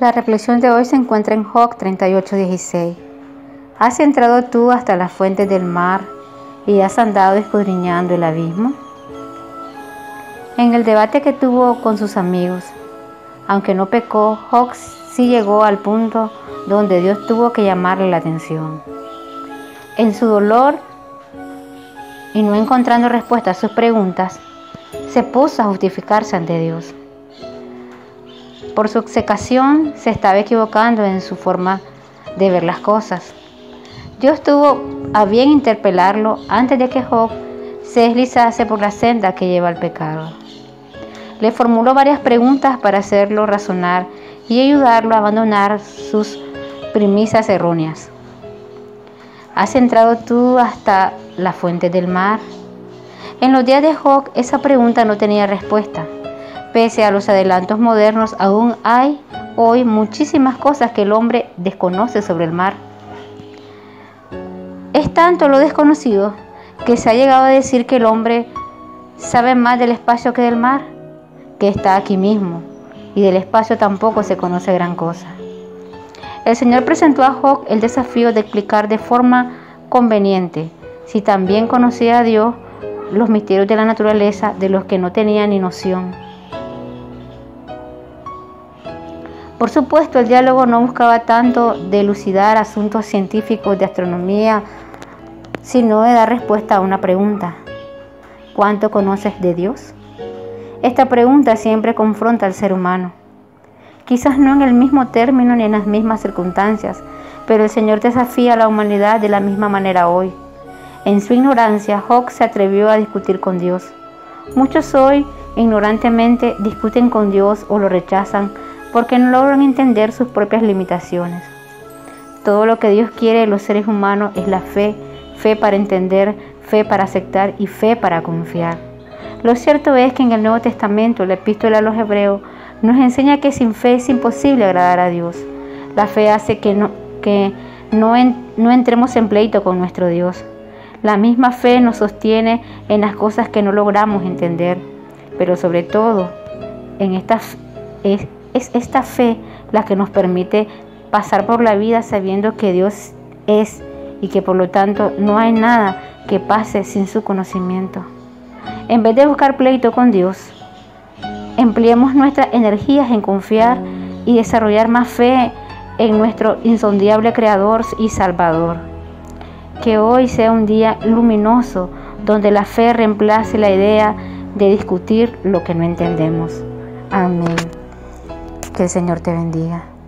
La reflexión de hoy se encuentra en Job 38:16. ¿Has entrado tú hasta las fuentes del mar y has andado escudriñando el abismo? En el debate que tuvo con sus amigos, aunque no pecó, Job sí llegó al punto donde Dios tuvo que llamarle la atención. En su dolor y no encontrando respuesta a sus preguntas, se puso a justificarse ante Dios. Por su obcecación se estaba equivocando en su forma de ver las cosas. Dios tuvo a bien interpelarlo antes de que Job se deslizase por la senda que lleva al pecado. Le formuló varias preguntas para hacerlo razonar y ayudarlo a abandonar sus premisas erróneas. ¿Has entrado tú hasta la fuente del mar? En los días de Job esa pregunta no tenía respuesta. Pese a los adelantos modernos, aún hay hoy muchísimas cosas que el hombre desconoce sobre el mar. Es tanto lo desconocido que se ha llegado a decir que el hombre sabe más del espacio que del mar, que está aquí mismo, y del espacio tampoco se conoce gran cosa. El Señor presentó a Job el desafío de explicar de forma conveniente si también conocía a Dios los misterios de la naturaleza de los que no tenía ni noción. Por supuesto, el diálogo no buscaba tanto delucidar asuntos científicos de astronomía, sino de dar respuesta a una pregunta. ¿Cuánto conoces de Dios? Esta pregunta siempre confronta al ser humano. Quizás no en el mismo término ni en las mismas circunstancias, pero el Señor desafía a la humanidad de la misma manera hoy. En su ignorancia, Job se atrevió a discutir con Dios. Muchos hoy ignorantemente discuten con Dios o lo rechazan porque no logran entender sus propias limitaciones. Todo lo que Dios quiere de los seres humanos es la fe, fe para entender, fe para aceptar y fe para confiar. Lo cierto es que en el Nuevo Testamento, la epístola a los Hebreos, nos enseña que sin fe es imposible agradar a Dios. La fe hace que no, que no, no entremos en pleito con nuestro Dios. La misma fe nos sostiene en las cosas que no logramos entender, pero sobre todo en esta, es, es esta fe la que nos permite pasar por la vida sabiendo que Dios es y que por lo tanto no hay nada que pase sin su conocimiento. En vez de buscar pleito con Dios, empleemos nuestras energías en confiar y desarrollar más fe en nuestro insondiable Creador y Salvador. Que hoy sea un día luminoso donde la fe reemplace la idea de discutir lo que no entendemos. Amén. Que el Señor te bendiga.